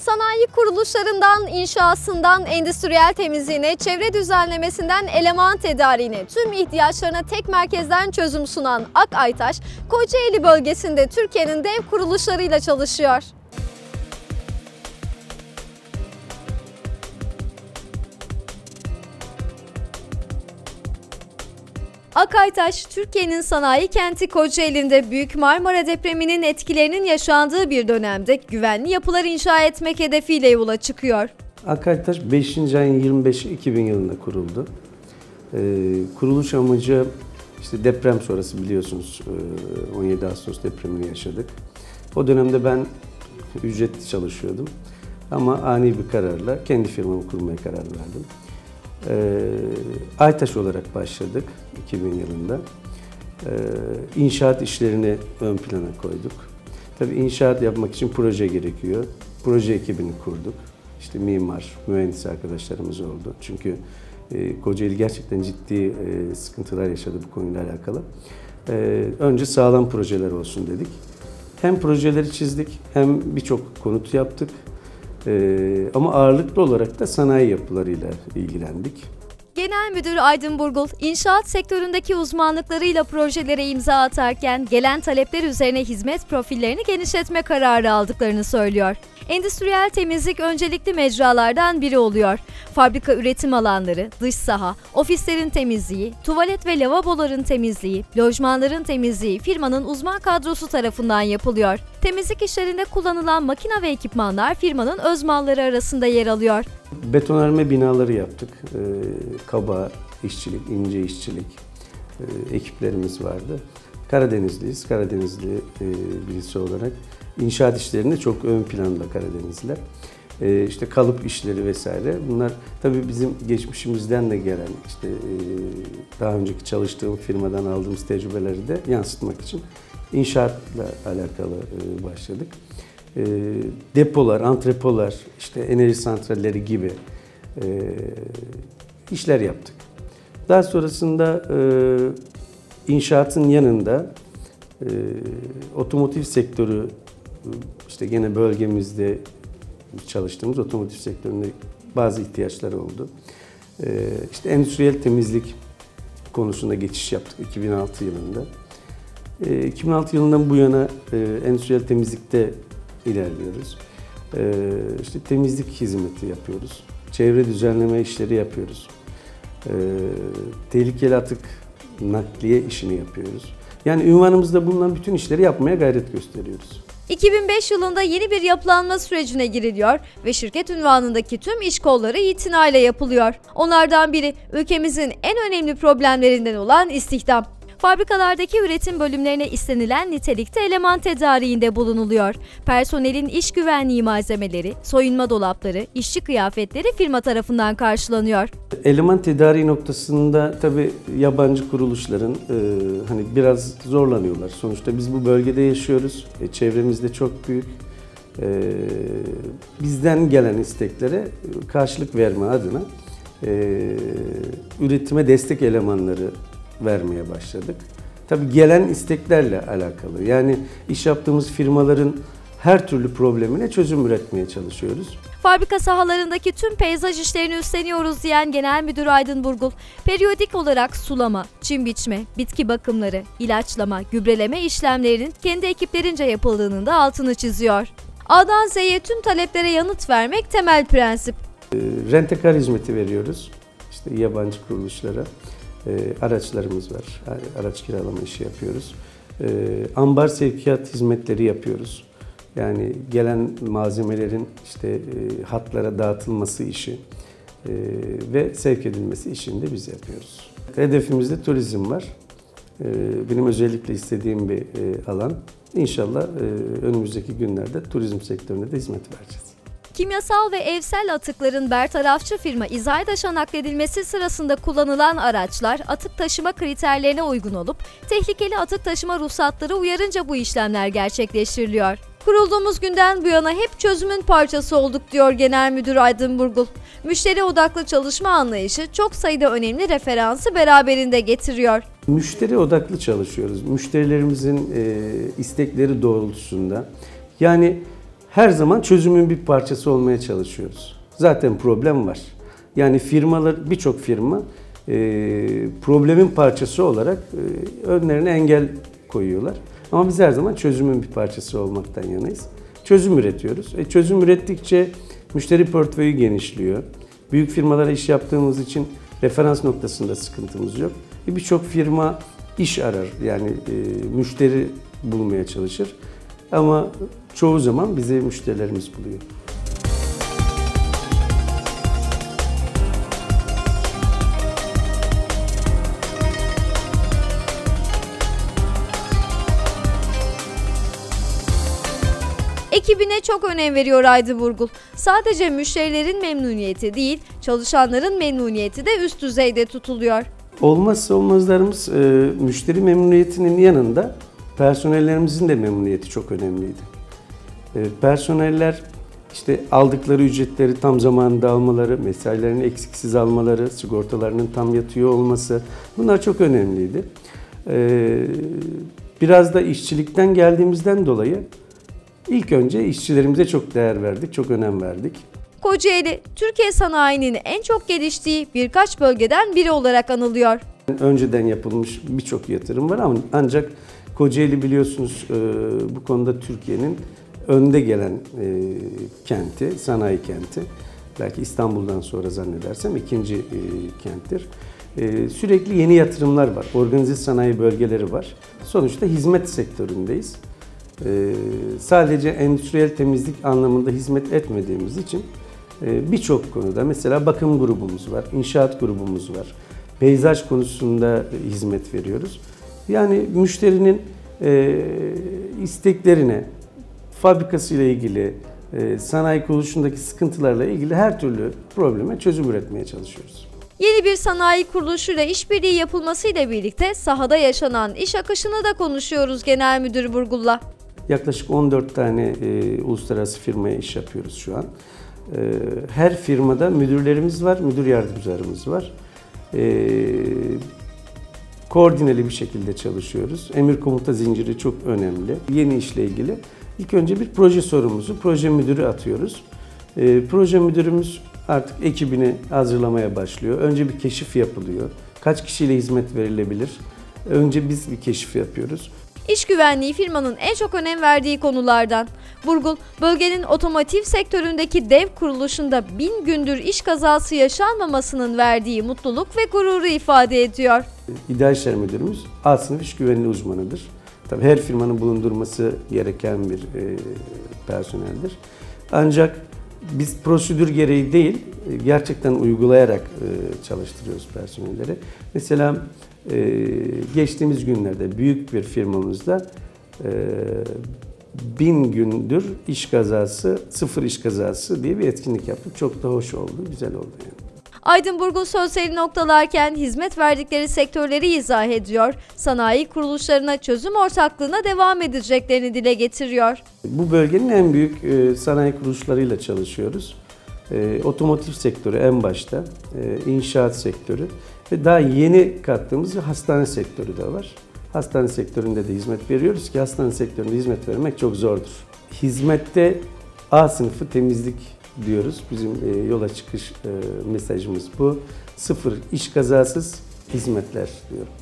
Sanayi kuruluşlarından inşasından endüstriyel temizliğine, çevre düzenlemesinden eleman tedariğine tüm ihtiyaçlarına tek merkezden çözüm sunan Ak Aytaş, Kocaeli bölgesinde Türkiye'nin dev kuruluşlarıyla çalışıyor. Akaytaş, Türkiye'nin sanayi kenti Kocaeli'nde Büyük Marmara depreminin etkilerinin yaşandığı bir dönemde güvenli yapılar inşa etmek hedefiyle yola çıkıyor. Akaytaş 5. ayın 25'i 2000 yılında kuruldu. Ee, kuruluş amacı işte deprem sonrası biliyorsunuz e, 17 Ağustos depremini yaşadık. O dönemde ben ücretli çalışıyordum. Ama ani bir kararla kendi firmamı kurmaya karar verdim. Ee, Aytaş olarak başladık 2000 yılında. Ee, inşaat işlerini ön plana koyduk. Tabii inşaat yapmak için proje gerekiyor. Proje ekibini kurduk. İşte mimar, mühendis arkadaşlarımız oldu. Çünkü e, Kocaeli gerçekten ciddi e, sıkıntılar yaşadı bu konuyla alakalı. E, önce sağlam projeler olsun dedik. Hem projeleri çizdik hem birçok konut yaptık. E, ama ağırlıklı olarak da sanayi yapılarıyla ilgilendik. Genel Müdür Aydın Burgul, inşaat sektöründeki uzmanlıklarıyla projelere imza atarken gelen talepler üzerine hizmet profillerini genişletme kararı aldıklarını söylüyor. Endüstriyel temizlik öncelikli mecralardan biri oluyor. Fabrika üretim alanları, dış saha, ofislerin temizliği, tuvalet ve lavaboların temizliği, lojmanların temizliği firmanın uzman kadrosu tarafından yapılıyor. Temizlik işlerinde kullanılan makine ve ekipmanlar firmanın öz malları arasında yer alıyor. Betonarme binaları yaptık. Ee, kaba işçilik, ince işçilik e, ekiplerimiz vardı. Karadenizliyiz. Karadenizli e, birisi olarak inşaat işlerinde çok ön planda Karadenizliler. E, işte kalıp işleri vesaire. Bunlar tabii bizim geçmişimizden de gelen işte e, daha önceki çalıştığım firmadan aldığımız tecrübeleri de yansıtmak için inşaatla alakalı e, başladık. E, depolar, antrepolar, işte enerji santralleri gibi e, işler yaptık. Daha sonrasında e, inşaatın yanında e, otomotiv sektörü işte gene bölgemizde çalıştığımız otomotiv sektöründe bazı ihtiyaçları oldu. E, işte endüstriyel temizlik konusunda geçiş yaptık 2006 yılında. E, 2006 yılından bu yana e, endüstriyel temizlikte ilerliyoruz. E, işte temizlik hizmeti yapıyoruz. Çevre düzenleme işleri yapıyoruz. E, tehlikeli atık nakliye işini yapıyoruz. Yani ünvanımızda bulunan bütün işleri yapmaya gayret gösteriyoruz. 2005 yılında yeni bir yapılanma sürecine giriliyor ve şirket ünvanındaki tüm iş kolları itinayla yapılıyor. Onlardan biri ülkemizin en önemli problemlerinden olan istihdam. Fabrikalardaki üretim bölümlerine istenilen nitelikte eleman tedariğinde bulunuluyor. Personelin iş güvenliği malzemeleri, soyunma dolapları, işçi kıyafetleri firma tarafından karşılanıyor. Eleman tedariği noktasında tabii yabancı kuruluşların e, hani biraz zorlanıyorlar. Sonuçta biz bu bölgede yaşıyoruz. E, çevremizde çok büyük. E, bizden gelen isteklere karşılık verme adına e, üretime destek elemanları vermeye başladık. Tabii gelen isteklerle alakalı. Yani iş yaptığımız firmaların her türlü problemine çözüm üretmeye çalışıyoruz. Fabrika sahalarındaki tüm peyzaj işlerini üstleniyoruz diyen Genel Müdür Aydın Burgul, periyodik olarak sulama, çim biçme, bitki bakımları, ilaçlama, gübreleme işlemlerinin kendi ekiplerince yapıldığının da altını çiziyor. A'dan Z'ye tüm taleplere yanıt vermek temel prensip. Rentekar hizmeti veriyoruz işte yabancı kuruluşlara. E, araçlarımız var. Araç kiralama işi yapıyoruz. E, ambar sevkiyat hizmetleri yapıyoruz. Yani gelen malzemelerin işte e, hatlara dağıtılması işi e, ve sevk edilmesi işini de biz yapıyoruz. Hedefimizde turizm var. E, benim özellikle istediğim bir e, alan. İnşallah e, önümüzdeki günlerde turizm sektöründe de hizmet vereceğiz. Kimyasal ve evsel atıkların bertarafçı firma İzaydaş'a nakledilmesi sırasında kullanılan araçlar atık taşıma kriterlerine uygun olup tehlikeli atık taşıma ruhsatları uyarınca bu işlemler gerçekleştiriliyor. Kurulduğumuz günden bu yana hep çözümün parçası olduk diyor Genel Müdür Aydın Burgul. Müşteri odaklı çalışma anlayışı çok sayıda önemli referansı beraberinde getiriyor. Müşteri odaklı çalışıyoruz. Müşterilerimizin e, istekleri doğrultusunda. Yani her zaman çözümün bir parçası olmaya çalışıyoruz. Zaten problem var. Yani firmalar, birçok firma e, problemin parçası olarak e, önlerine engel koyuyorlar. Ama biz her zaman çözümün bir parçası olmaktan yanayız. Çözüm üretiyoruz. E, çözüm ürettikçe müşteri portföyü genişliyor. Büyük firmalara iş yaptığımız için referans noktasında sıkıntımız yok. E, Birçok firma iş arar yani e, müşteri bulmaya çalışır. Ama çoğu zaman bizi müşterilerimiz buluyor. Ekibine çok önem veriyor Aydın Burgul. Sadece müşterilerin memnuniyeti değil, çalışanların memnuniyeti de üst düzeyde tutuluyor. Olmazsa olmazlarımız e, müşteri memnuniyetinin yanında personellerimizin de memnuniyeti çok önemliydi. E, personeller işte aldıkları ücretleri tam zamanında almaları, mesailerini eksiksiz almaları, sigortalarının tam yatıyor olması bunlar çok önemliydi. E, biraz da işçilikten geldiğimizden dolayı ilk önce işçilerimize çok değer verdik, çok önem verdik. Kocaeli, Türkiye sanayinin en çok geliştiği birkaç bölgeden biri olarak anılıyor. Önceden yapılmış birçok yatırım var ama ancak Kocaeli biliyorsunuz e, bu konuda Türkiye'nin önde gelen e, kenti, sanayi kenti. Belki İstanbul'dan sonra zannedersem ikinci e, kenttir. Sürekli yeni yatırımlar var. Organize sanayi bölgeleri var. Sonuçta hizmet sektöründeyiz. Sadece endüstriyel temizlik anlamında hizmet etmediğimiz için birçok konuda mesela bakım grubumuz var, inşaat grubumuz var. Peyzaj konusunda hizmet veriyoruz. Yani müşterinin e, isteklerine, fabrikasıyla ilgili, e, sanayi kuruluşundaki sıkıntılarla ilgili her türlü probleme çözüm üretmeye çalışıyoruz. Yeni bir sanayi kuruluşuyla işbirliği yapılmasıyla birlikte sahada yaşanan iş akışını da konuşuyoruz Genel Müdür Burgul'la. Yaklaşık 14 tane e, uluslararası firmaya iş yapıyoruz şu an. E, her firmada müdürlerimiz var, müdür yardımcılarımız var. E, koordineli bir şekilde çalışıyoruz. Emir komuta zinciri çok önemli. Yeni işle ilgili ilk önce bir proje sorumlusu, proje müdürü atıyoruz. E, proje müdürümüz artık ekibini hazırlamaya başlıyor. Önce bir keşif yapılıyor. Kaç kişiyle hizmet verilebilir? Önce biz bir keşif yapıyoruz. İş güvenliği firmanın en çok önem verdiği konulardan. Burgul, bölgenin otomotiv sektöründeki dev kuruluşunda bin gündür iş kazası yaşanmamasının verdiği mutluluk ve gururu ifade ediyor. İdeal İşler Müdürümüz A sınıf iş güvenliği uzmanıdır. Tabii her firmanın bulundurması gereken bir e, personeldir. Ancak biz prosedür gereği değil, e, gerçekten uygulayarak e, çalıştırıyoruz personelleri. Mesela e, geçtiğimiz günlerde büyük bir firmamızda e, bin gündür iş kazası, sıfır iş kazası diye bir etkinlik yaptık. Çok da hoş oldu, güzel oldu yani. Aydın Burgul sözleri noktalarken hizmet verdikleri sektörleri izah ediyor. Sanayi kuruluşlarına çözüm ortaklığına devam edeceklerini dile getiriyor. Bu bölgenin en büyük e, sanayi kuruluşlarıyla çalışıyoruz. E, otomotiv sektörü en başta, e, inşaat sektörü ve daha yeni kattığımız hastane sektörü de var. Hastane sektöründe de hizmet veriyoruz ki hastane sektöründe hizmet vermek çok zordur. Hizmette A sınıfı temizlik diyoruz. Bizim e, yola çıkış e, mesajımız bu. Sıfır iş kazasız hizmetler diyorum.